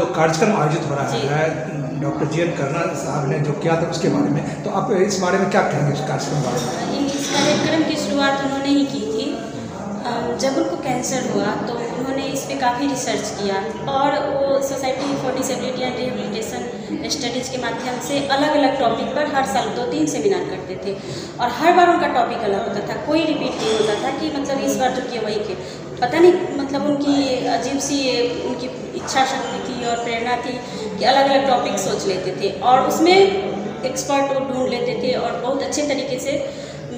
कार्यक्रम आयोजित हो रहा जी। है डॉक्टर जी एन करना साहब ने जो किया था उसके बारे में तो आप इस बारे में क्या कहेंगे इस कार्यक्रम के बारे में इस कार्यक्रम की शुरुआत उन्होंने ही की जब उनको कैंसर हुआ तो उन्होंने इस पर काफ़ी रिसर्च किया और वो society for disability and rehabilitation studies के माध्यम से अलग अलग टॉपिक पर हर साल दो तीन सेमिनार करते थे। और हर बार उनका टॉपिक अलग होता था, कोई रिपीट नहीं होता था कि मतलब इस बार जो किया वही के पता नहीं मतलब उनकी अजीब सी उनकी इच्छा शक्ति थी और प्रेरणा थी कि अलग अलग टॉपिक सोच लेते थे और उसमें एक्सपर्ट को ढूंढ लेते थे और बहुत अच्छे तरीके से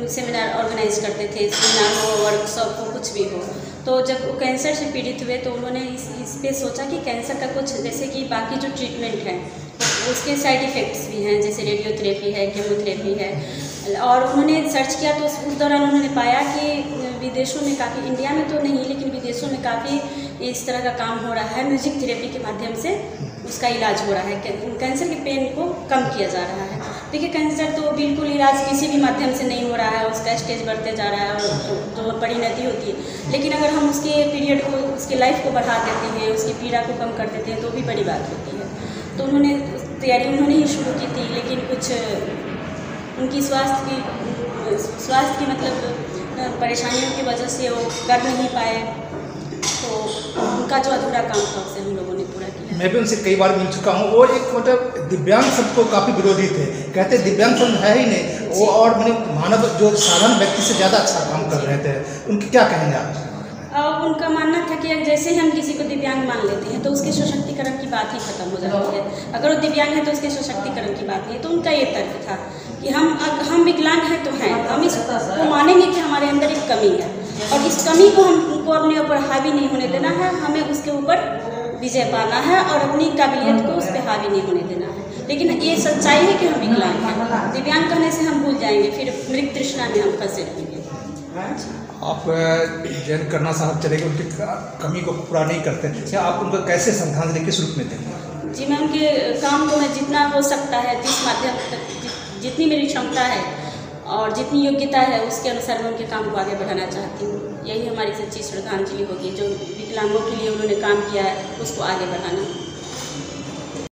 सेमिनार ऑर्गेनाइज करते थे सेमिनार हो वर्कशॉप हो, कुछ भी हो। तो जब वो कैंसर से पीड़ित हुए तो उन्होंने इस इस पर सोचा कि कैंसर का कुछ, जैसे कि बाकी जो ट्रीटमेंट है उसके साइड इफ़ेक्ट्स भी हैं, जैसे रेडियोथेरेपी है केमोथेरेपी है। और उन्होंने सर्च किया तो उस उस दौरान उन्होंने पाया कि विदेशों में काफ़ी इंडिया में तो नहीं, लेकिन विदेशों में काफ़ी इस तरह का काम हो रहा है म्यूज़िक थेरेपी के माध्यम से उसका इलाज हो रहा है। कैंसर के पेन को कम किया जा रहा है। देखिए कैंसर तो बिल्कुल इलाज किसी भी माध्यम से नहीं हो रहा है उसका स्टेज बढ़ते जा रहा है और तो, तो बड़ी होती है। लेकिन अगर हम उसके पीरियड को उसके लाइफ को बढ़ा देते हैं उसकी पीड़ा को कम कर देते हैं तो भी बड़ी बात होती है। तो उन्होंने तैयारी उन्होंने ही शुरू की थी लेकिन कुछ उनकी स्वास्थ्य की स्वास्थ्य की मतलब परेशानियों की वजह से वो कर नहीं पाए। तो उनका जो अधूरा काम था उसे हम लोगों ने मैं भी उनसे कई बार मिल चुका हूँ। वो एक मतलब दिव्यांग शब्द को काफ़ी विरोधी थे। कहते दिव्यांग शब्द है ही नहीं। वो और मैंने मानव जो साधारण व्यक्ति से ज़्यादा अच्छा काम कर रहे थे। उनके क्या कहेंगे आप? और उनका मानना था कि जैसे ही हम किसी को दिव्यांग मान लेते हैं तो उसके सशक्तिकरण की बात ही खत्म हो जाती है। अगर वो दिव्यांग है तो उसके सशक्तिकरण की बात नहीं है। तो उनका ये तर्क था कि हम हम विकलांग हैं तो हैं। हम इसको मानेंगे कि हमारे अंदर एक कमी है। और इस कमी को हम उनको अपने ऊपर हावी नहीं होने देना है हमें उसके ऊपर विजय पाना है और अपनी काबिलियत को उस पर हावी नहीं होने देना है। लेकिन ये सच्चाई है कि हम विकलांग हैं। दिव्यांग कहने से हम भूल जाएँगे फिर मृत तृष्णा में हम फंसे रहेंगे। आप जैन करना साहब चले गए उनकी कमी को पूरा नहीं करते। क्या आप उनको कैसे श्रद्धांजलि किस रूप में देंगे जी मैं उनके काम को मैं जितना हो सकता है जिस माध्यम तक जितनी मेरी क्षमता है और जितनी योग्यता है उसके अनुसार मैं उनके काम को आगे बढ़ाना चाहती हूँ। यही हमारी सच्ची श्रद्धांजलि होगी। जो विकलांगों के लिए उन्होंने काम किया है, उसको आगे बढ़ाना।